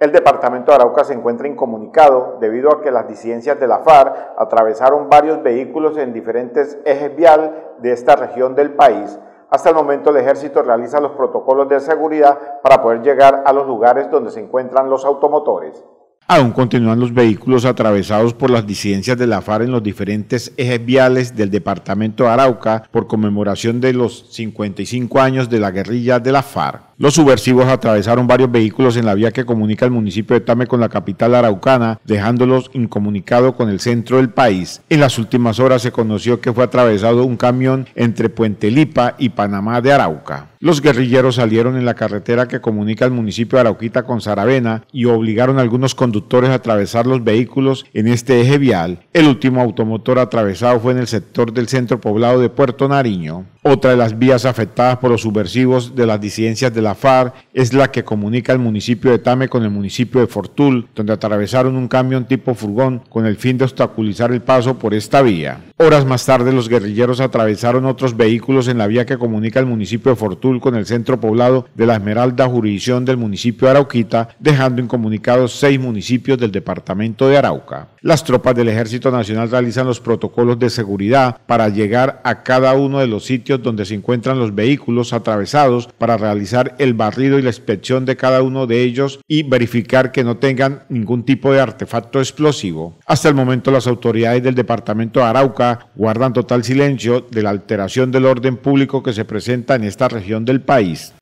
El departamento de Arauca se encuentra incomunicado debido a que las disidencias de la FARC atravesaron varios vehículos en diferentes ejes vial de esta región del país. Hasta el momento el ejército realiza los protocolos de seguridad para poder llegar a los lugares donde se encuentran los automotores. Aún continúan los vehículos atravesados por las disidencias de la FARC en los diferentes ejes viales del departamento de Arauca por conmemoración de los 55 años de la guerrilla de la FARC. Los subversivos atravesaron varios vehículos en la vía que comunica el municipio de Tame con la capital araucana, dejándolos incomunicados con el centro del país. En las últimas horas se conoció que fue atravesado un camión entre Puente Lipa y Panamá de Arauca. Los guerrilleros salieron en la carretera que comunica el municipio de Arauquita con Saravena y obligaron a algunos conductores a atravesar los vehículos en este eje vial. El último automotor atravesado fue en el sector del centro poblado de Puerto Nariño. Otra de las vías afectadas por los subversivos de las disidencias de la FARC es la que comunica el municipio de Tame con el municipio de Fortul, donde atravesaron un camión tipo furgón con el fin de obstaculizar el paso por esta vía. Horas más tarde, los guerrilleros atravesaron otros vehículos en la vía que comunica el municipio de Fortul con el centro poblado de la Esmeralda, jurisdicción del municipio de Arauquita, dejando incomunicados seis municipios del departamento de Arauca. Las tropas del Ejército Nacional realizan los protocolos de seguridad para llegar a cada uno de los sitios donde se encuentran los vehículos atravesados para realizar el barrido y la inspección de cada uno de ellos y verificar que no tengan ningún tipo de artefacto explosivo. Hasta el momento las autoridades del departamento de Arauca guardan total silencio de la alteración del orden público que se presenta en esta región del país.